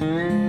Mm-hmm.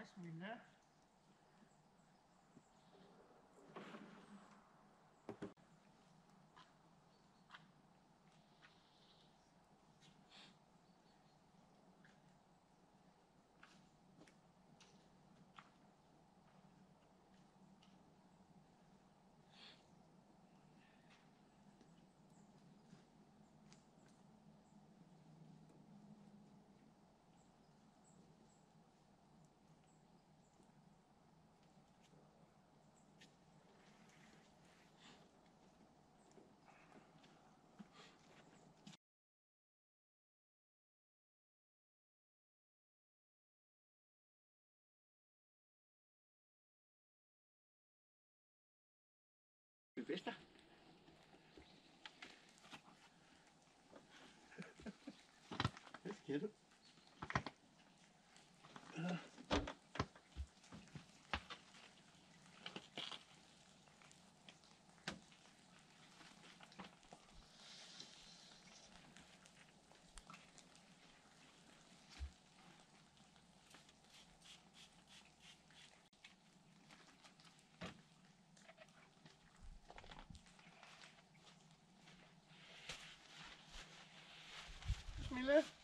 Bismillah. bevidst dig. Hvad sker der? River.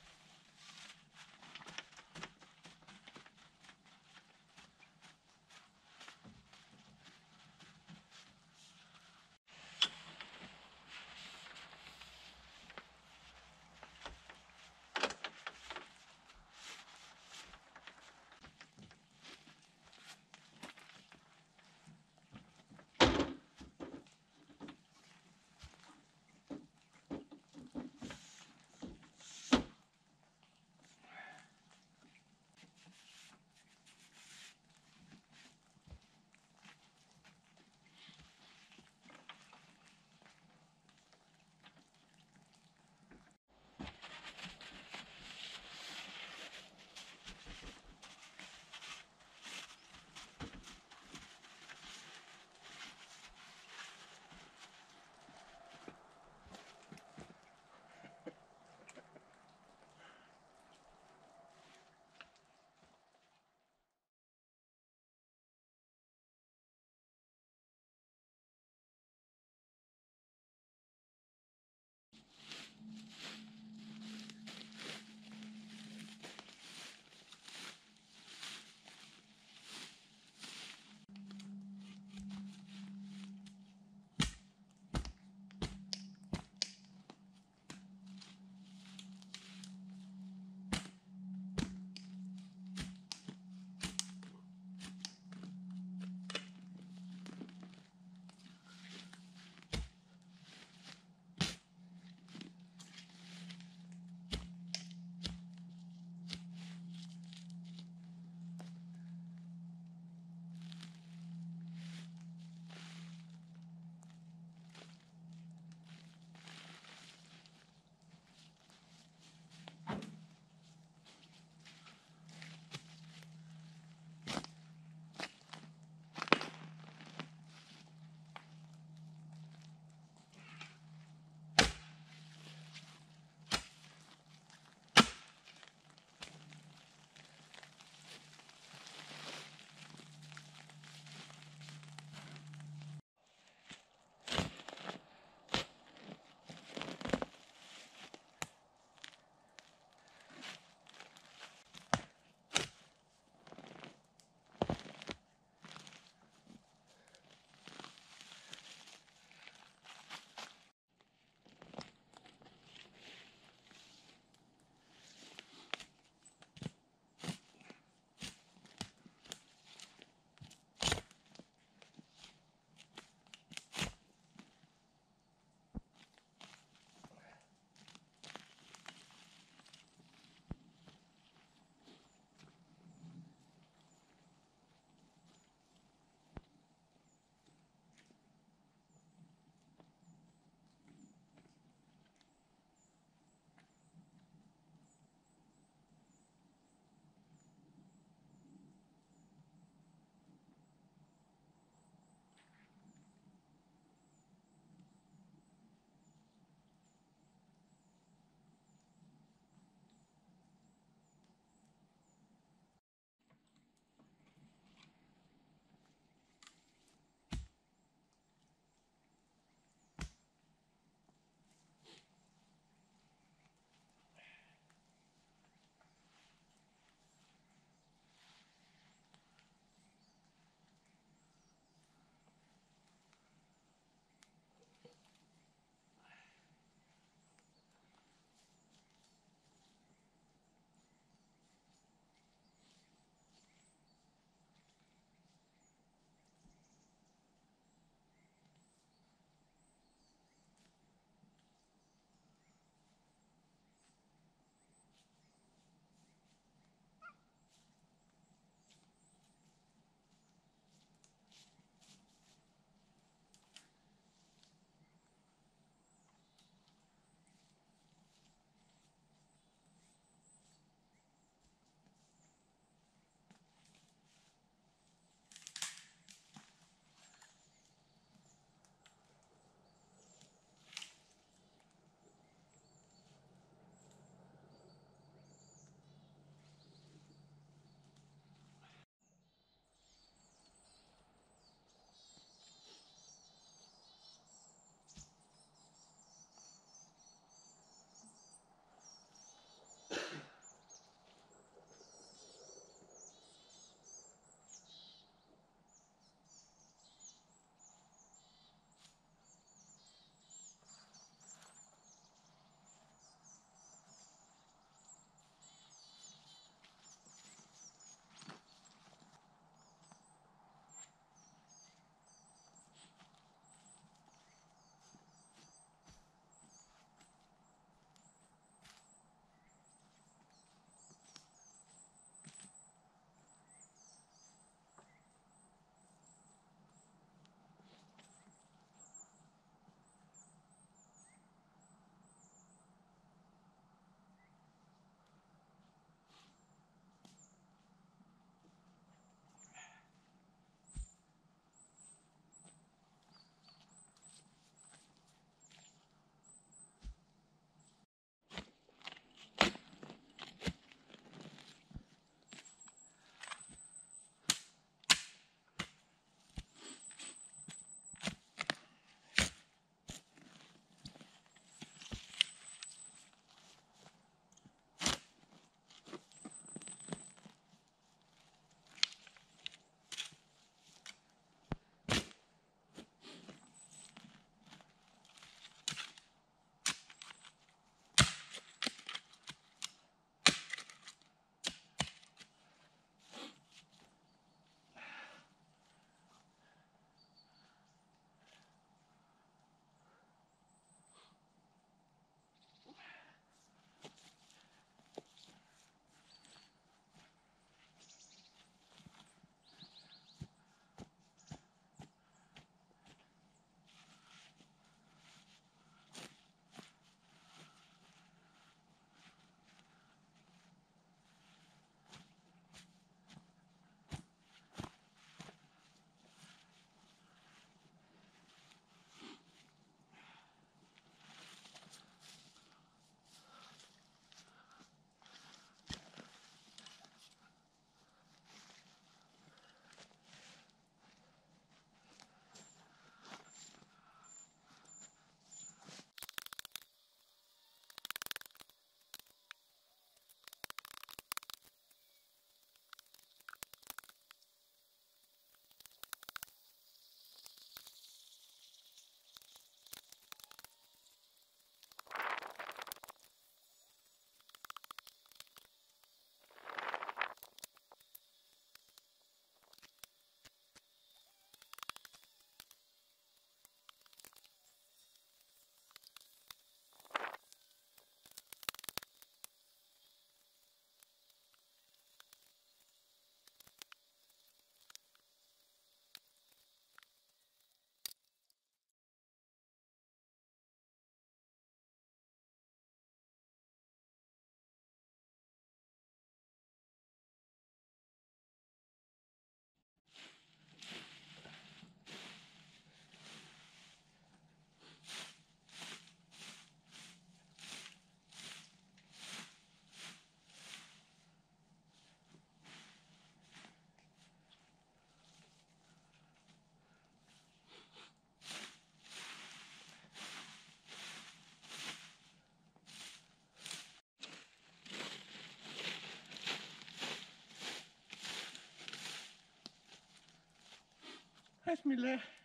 Let me laugh.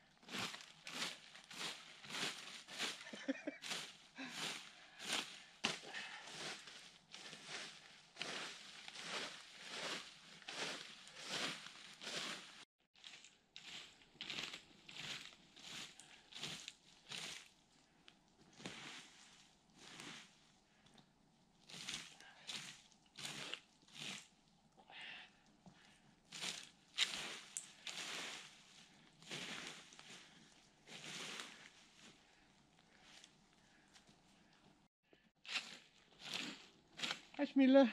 Mila.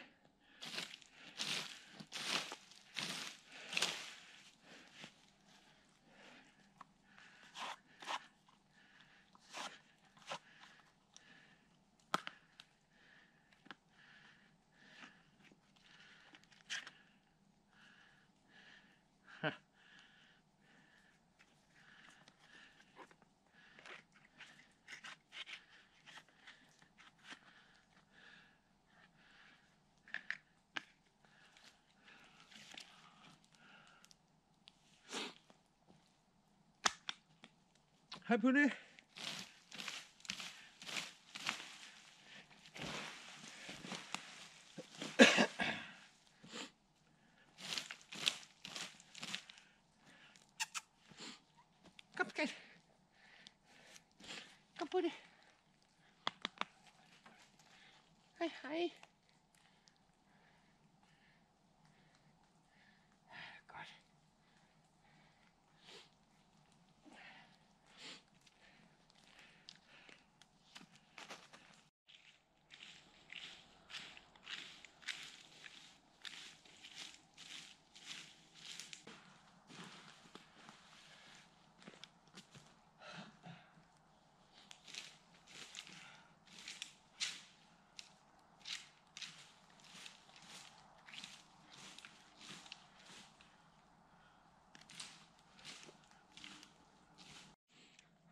嗨，朋友。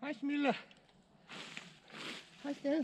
Hasmillah. Hadi.